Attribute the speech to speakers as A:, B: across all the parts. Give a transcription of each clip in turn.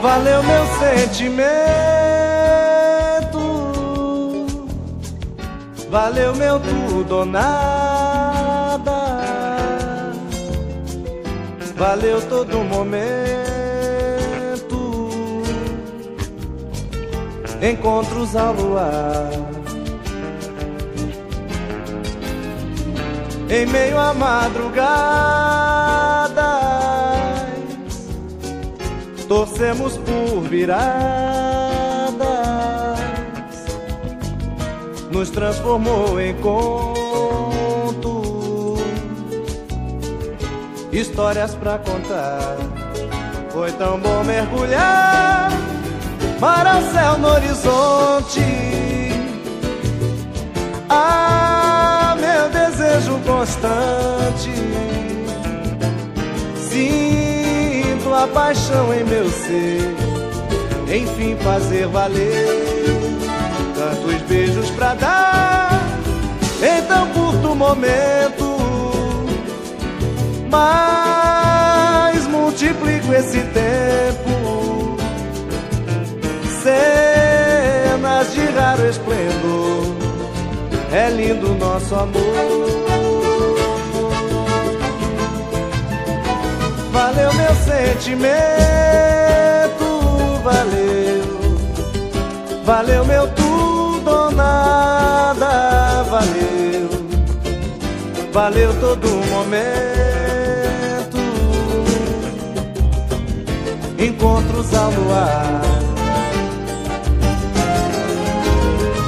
A: Valeu meu sentimento, valeu meu tudo ou nada, valeu todo momento. Encontros ao luar. Em meio à madrugada torcemos por viradas, nos transformou em conto, histórias pra contar. Foi tão bom mergulhar, mar ao céu no horizonte. A paixão em meu ser, enfim fazer valer tantos beijos pra dar em tão curto momento, mas multiplico esse tempo, cenas de raro esplendor, é lindo nosso amor. Sentimento, valeu, valeu meu tudo ou nada, valeu, valeu todo momento, encontros ao luar,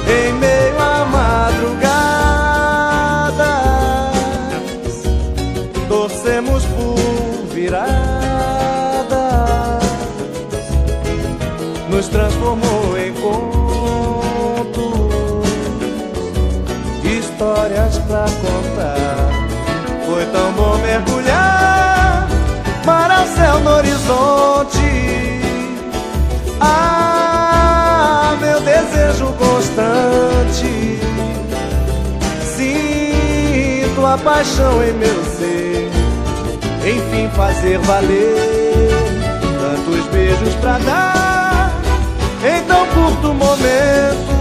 A: em meio à madrugada, torcemos por viradas nos transformou em contos, histórias pra contar. Foi tão bom mergulhar, mar ao céu no horizonte. Ah, meu desejo constante. Sinto a paixão em meu ser enfim fazer valer tantos beijos pra dar curto momento.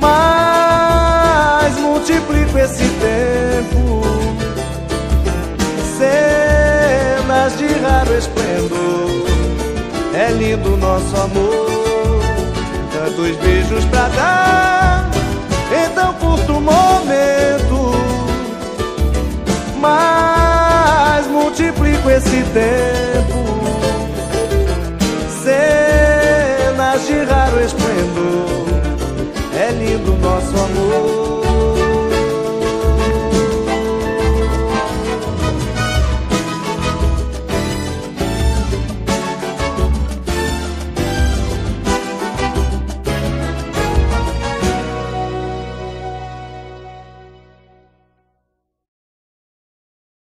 A: Mas multiplico esse tempo, cenas de raro esplendor. É lindo nosso amor, tantos beijos pra dar em tão curto momento. Mas multiplico esse tempo nosso amor